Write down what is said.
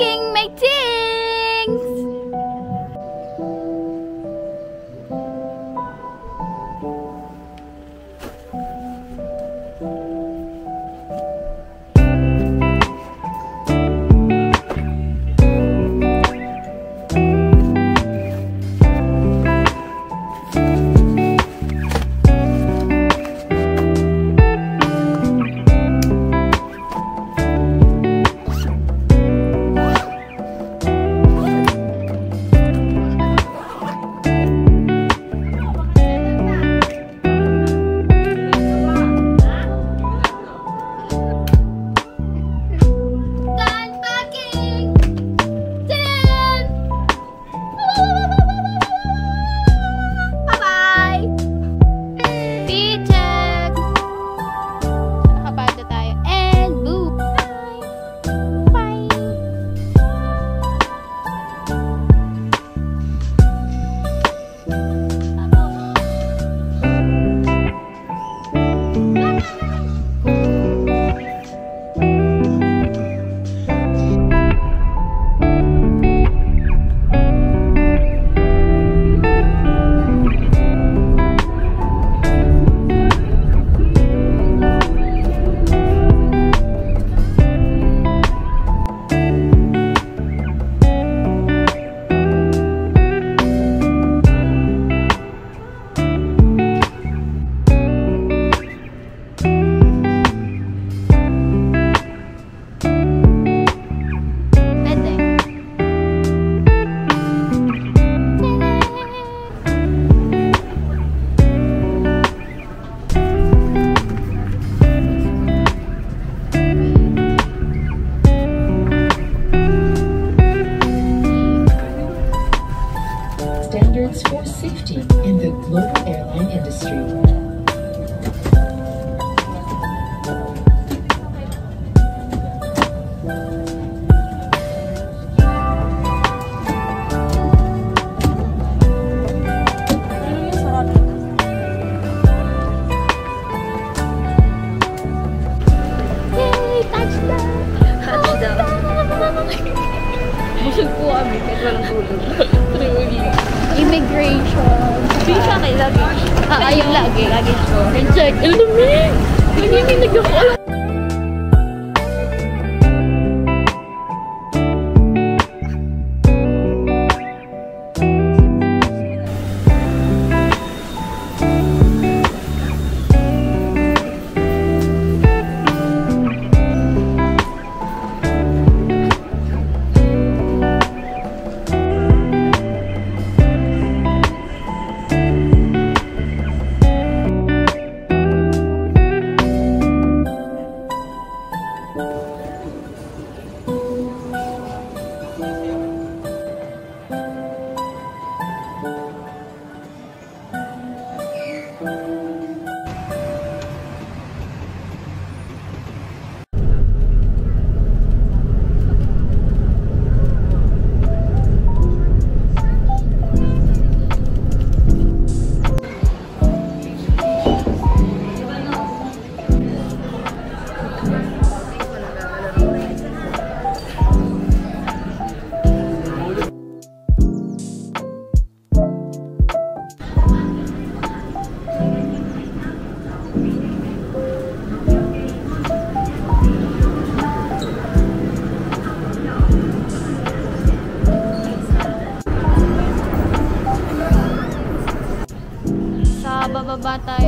King Touchdown! Busog po kami kahit walang tulog. Truly. Immigration. Visa kay luggage. Ah, yung lagi. Luggage ko. Check. Ang dumi! Nanginginig ako. Sa kata